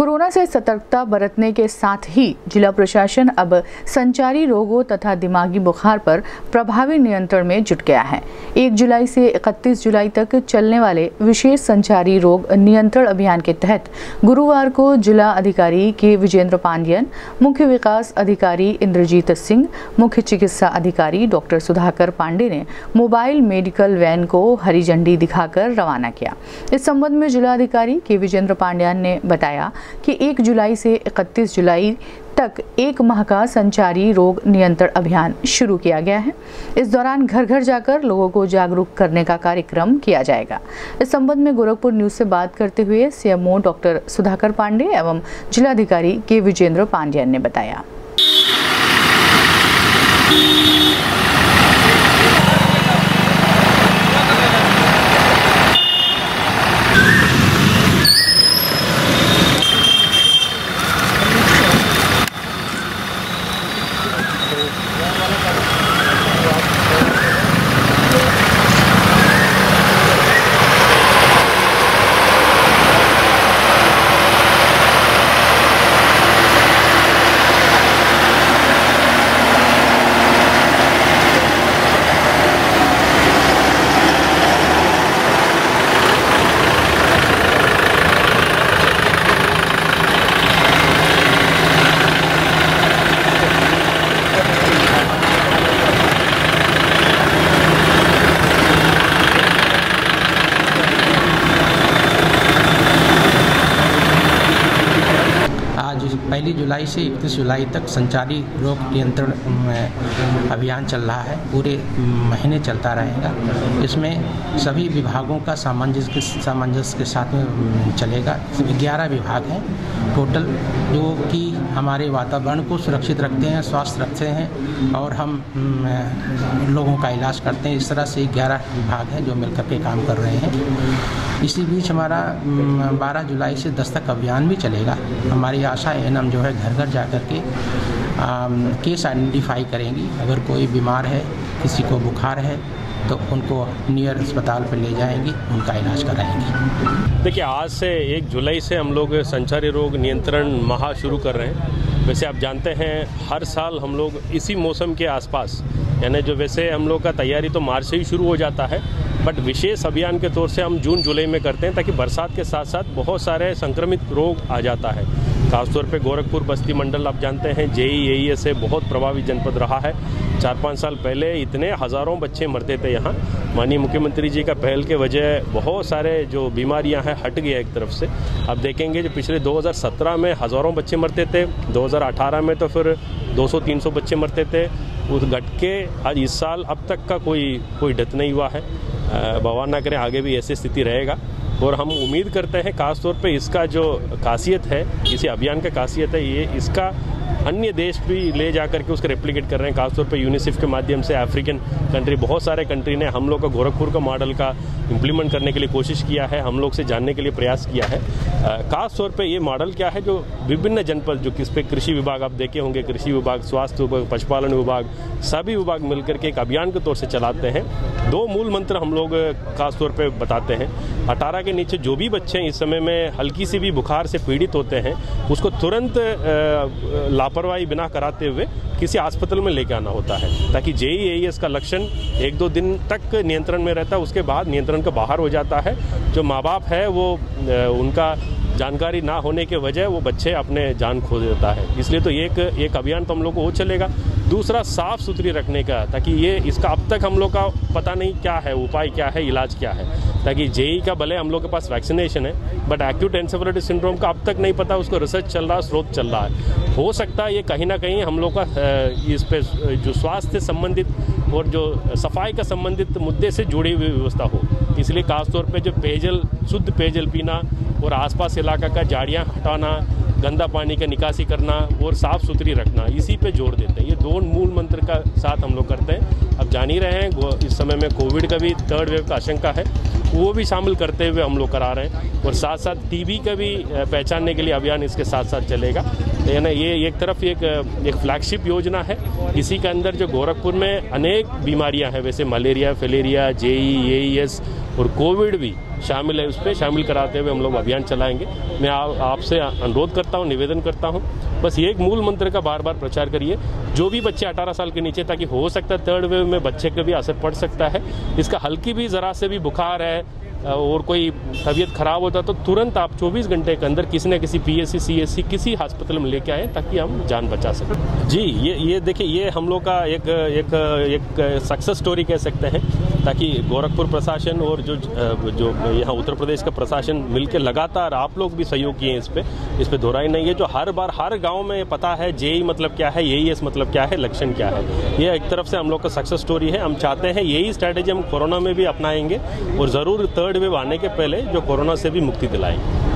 Corona से सतर्कता बरतने के साथ ही जिला प्रशासन अब संचारी रोगों तथा दिमागी बुखार पर प्रभावी नियंत्रण में जुट गया है। एक जुलाई से 31 जुलाई तक चलने वाले विशेष संचारी रोग नियंत्रण अभियान के तहत गुरुवार को जिला अधिकारी के विजेंद्र पांडियन, मुख्य विकास अधिकारी इंद्रजीत सिंह, मुख्य चिकित्सा अधिकारी डॉक्टर सुधाकर पांडे ने मोबाइल मेडिकल वैन को हरी झंडी दिखाकर रवाना किया। इस संबंध में जिलाधिकारी के विजेंद्र पांड्यान ने बताया कि 1 जुलाई से 31 जुलाई तक एक माह का संचारी रोग नियंत्रण अभियान शुरू किया गया है। इस दौरान घर घर जाकर लोगों को जागरूक करने का कार्यक्रम किया जाएगा। इस संबंध में गोरखपुर न्यूज़ से बात करते हुए सीएमओ डॉक्टर सुधाकर पांडे एवं जिलाधिकारी के विजेंद्र पांड्यन ने बताया आज पहली जुलाई से इकतीस जुलाई तक संचारी रोग नियंत्रण अभियान चल रहा है। पूरे महीने चलता रहेगा। इसमें सभी विभागों का सामंजस्य के सामंजस्य के साथ में चलेगा। ग्यारह विभाग हैं। टोटल जो कि हमारे वातावरण को सुरक्षित रखते हैं, स्वस्थ रखते हैं और हम लोगों का इलाज करते हैं। इस तरह से ग्यारह विभाग हैं जो मिलकर के काम कर रहे हैं। इसी बीच हमारा बारह जुलाई से दस्तक अभियान भी चलेगा। हमारी आशा है एन जो है घर घर जा कर के केस आइडेंटिफाई करेंगी। अगर कोई बीमार है, किसी को बुखार है तो उनको नियर अस्पताल पर ले जाएँगी, उनका इलाज कराएँगी। देखिए, आज से एक जुलाई से हम लोग संचारी रोग नियंत्रण माह शुरू कर रहे हैं। वैसे आप जानते हैं, हर साल हम लोग इसी मौसम के आसपास, यानी जो वैसे हम लोग का तैयारी तो मार्च से ही शुरू हो जाता है बट विशेष अभियान के तौर से हम जून, जुलाई में करते हैं ताकि बरसात के साथ साथ बहुत सारे संक्रमित रोग आ जाता है। खासतौर पे गोरखपुर बस्ती मंडल आप जानते हैं, जेई ए से बहुत प्रभावित जनपद रहा है। चार पाँच साल पहले इतने हज़ारों बच्चे मरते थे यहाँ। माननीय मुख्यमंत्री जी का पहल के वजह बहुत सारे जो बीमारियाँ हैं हट गया एक तरफ़ से। अब देखेंगे जो पिछले 2017 में हज़ारों बच्चे मरते थे 2018 में तो फिर 200-300 बच्चे मरते थे। उस घट के आज इस साल अब तक का कोई कोई डेथ नहीं हुआ है। भगवान ना करें, आगे भी ऐसी स्थिति रहेगा। और हम उम्मीद करते हैं, खासतौर पे इसका जो खासियत है, इसी अभियान का खासियत है, ये इसका अन्य देश भी ले जा करके उसको रेप्लिकेट कर रहे हैं, खासतौर पर यूनिसेफ के माध्यम से अफ्रीकन कंट्री बहुत सारे कंट्री ने हम लोग का गोरखपुर का मॉडल का इम्प्लीमेंट करने के लिए कोशिश किया है, हम लोग से जानने के लिए प्रयास किया है। खासतौर पर ये मॉडल क्या है जो विभिन्न जनपद, जो किस पे कृषि विभाग आप देखे होंगे, कृषि विभाग, स्वास्थ्य विभाग, पशुपालन विभाग, सभी विभाग मिलकर के एक अभियान के तौर से चलाते हैं। दो मूल मंत्र हम लोग खासतौर पर बताते हैं। अठारह के नीचे जो भी बच्चे इस समय में हल्की सी भी बुखार से पीड़ित होते हैं, उसको तुरंत लापरवाही बिना कराते हुए किसी अस्पताल में लेके आना होता है, ताकि जेई का लक्षण एक दो दिन तक नियंत्रण में रहता है, उसके बाद नियंत्रण का बाहर हो जाता है। जो माँ बाप है, वो उनका जानकारी ना होने के वजह वो बच्चे अपने जान खो देता है। इसलिए तो एक एक अभियान तो हम लोग को वो चलेगा। दूसरा, साफ़ सुथरी रखने का, ताकि ये, इसका अब तक हम लोग का पता नहीं क्या है, उपाय क्या है, इलाज क्या है। ताकि जेई का भले हम लोग के पास वैक्सीनेशन है, बट एक्यूट एंसेफेलाइटिस सिंड्रोम का अब तक नहीं पता, उसको रिसर्च चल रहा है स्रोत चल रहा है। हो सकता है ये कहीं ना कहीं हम लोग का इस पर जो स्वास्थ्य संबंधित और जो सफ़ाई का संबंधित मुद्दे से जुड़ी हुई व्यवस्था हो। इसलिए खासतौर पे जो पेयजल, शुद्ध पेयजल पीना और आसपास इलाका का झाड़ियाँ हटाना, गंदा पानी का निकासी करना और साफ़ सुथरी रखना, इसी पे ज़ोर देते हैं। ये दोनों मूल मंत्र का साथ हम लोग करते हैं। जान ही रहे हैं। इस समय में कोविड का भी थर्ड वेव का आशंका है। वो भी शामिल करते हुए हम लोग करा रहे हैं और साथ साथ टीबी का भी पहचानने के लिए अभियान इसके साथ साथ चलेगा। है ये एक तरफ़ एक एक फ्लैगशिप योजना है। इसी के अंदर जो गोरखपुर में अनेक बीमारियाँ हैं, वैसे मलेरिया, फैलेरिया, जेई, एईएस और कोविड भी शामिल है। उस पर शामिल कराते हुए हम लोग अभियान चलाएँगे। मैं आपसे अनुरोध करता हूँ, निवेदन करता हूँ, बस एक मूल मंत्र का बार बार प्रचार करिए। जो भी बच्चे 18 साल के नीचे, ताकि हो सकता है थर्ड वेव में बच्चे का भी असर पड़ सकता है। इसका हल्की भी ज़रा से भी बुखार है और कोई तबीयत खराब होता तो तुरंत आप 24 घंटे के अंदर किसी न किसी पीएससी सीएससी किसी हॉस्पिटल में लेके आए ताकि हम जान बचा सकें। जी, ये ये देखिए, ये हम लोग का एक एक एक सक्सेस स्टोरी कह सकते हैं, ताकि गोरखपुर प्रशासन और जो जो यहाँ उत्तर प्रदेश का प्रशासन मिलकर लगातार आप लोग भी सहयोग किए हैं इस पर इस पर दोहराई नहीं है, जो हर बार, हर गाँव में पता है जेई मतलब क्या है यही एस मतलब क्या है, लक्षण क्या है। ये एक तरफ़ से हम लोग का सक्सेस स्टोरी है, हम चाहते हैं यही स्ट्रैटेजी हम कोरोना में भी अपनाएँगे, और ज़रूर थर्ड वेव आने के पहले जो कोरोना से भी मुक्ति दिलाएँगे